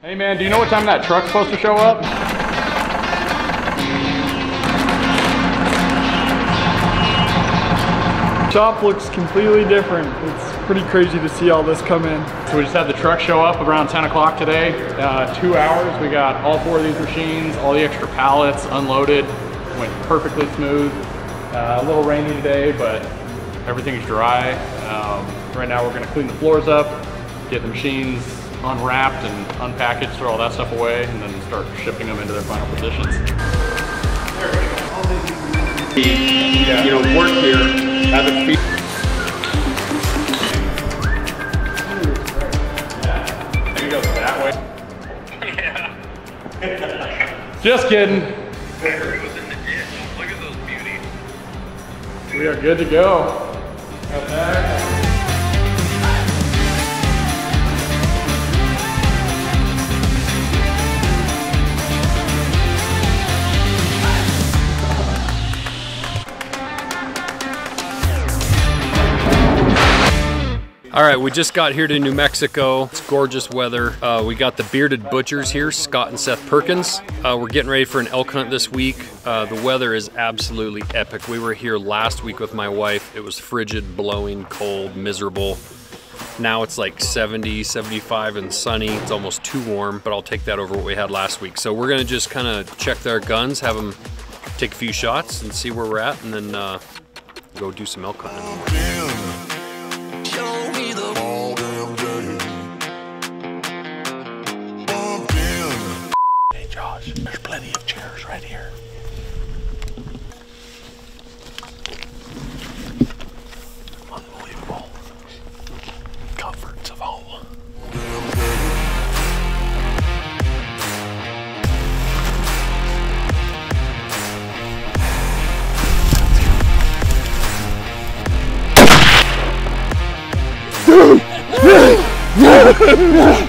Hey man, do you know what time that truck's supposed to show up? Shop looks completely different. It's pretty crazy to see all this come in. So we just had the truck show up around 10 o'clock today. Uh, two hours, we got all four of these machines, all the extra pallets unloaded, went perfectly smooth. Uh, a little rainy today, but everything's dry. Um, right now we're gonna clean the floors up, get the machines unwrapped and unpackaged, throw all that stuff away, and then start shipping them into their final positions. You know, work here, have it be Maybe go that way. Yeah. Just kidding. Look at those beauties. We are good to go. All right, we just got here to New Mexico. It's gorgeous weather. Uh, we got the bearded butchers here, Scott and Seth Perkins. Uh, we're getting ready for an elk hunt this week. Uh, the weather is absolutely epic. We were here last week with my wife. It was frigid, blowing, cold, miserable. Now it's like 70, 75 and sunny. It's almost too warm, but I'll take that over what we had last week. So we're gonna just kind of check their guns, have them take a few shots and see where we're at, and then uh, go do some elk hunting. Hey Josh, there's plenty of chairs right here. Unbelievable. Comforts of home.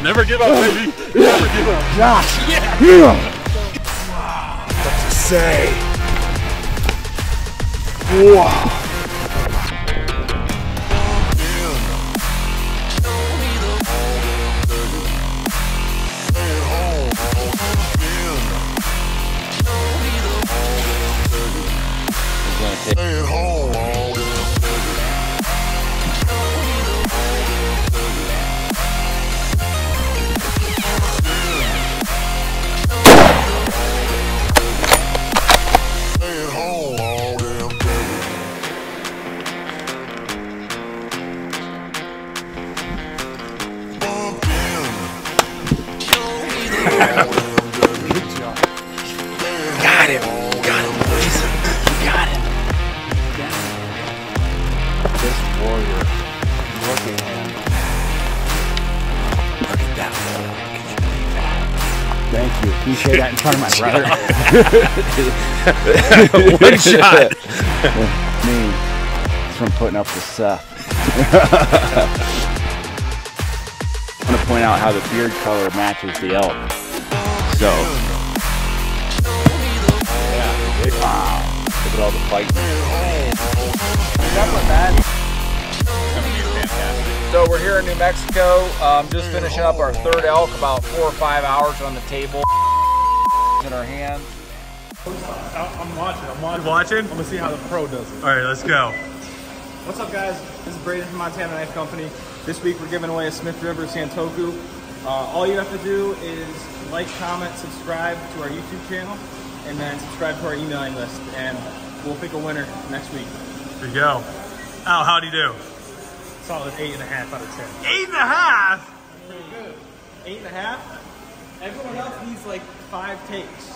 Never give up, baby. Never give up. to say. Got him. Got him, boys. Got him. This warrior, look at him. Look at that. Can you believe that? Thank you. Can you say that in front of my brother? One shot. Me. It's from putting up with Seth. I want to point out how the beard color matches the elk. So. Wow. Look at all the fighting. So we're here in New Mexico, um, just finishing up our third elk, about four or five hours on the table in our hands. I'm watching. I'm watching. Watching? I'm gonna see how the pro does it. All right, let's go. What's up, guys? This is Braden from Montana Knife Company. This week we're giving away a Smith River Santoku. Uh, all you have to do is like, comment, subscribe to our YouTube channel, and then subscribe to our emailing list, and we'll pick a winner next week. Here we go. Al, how do you do? Solid eight and a half out of ten. Eight and a half. Pretty good. Eight and a half. Everyone else needs like five takes.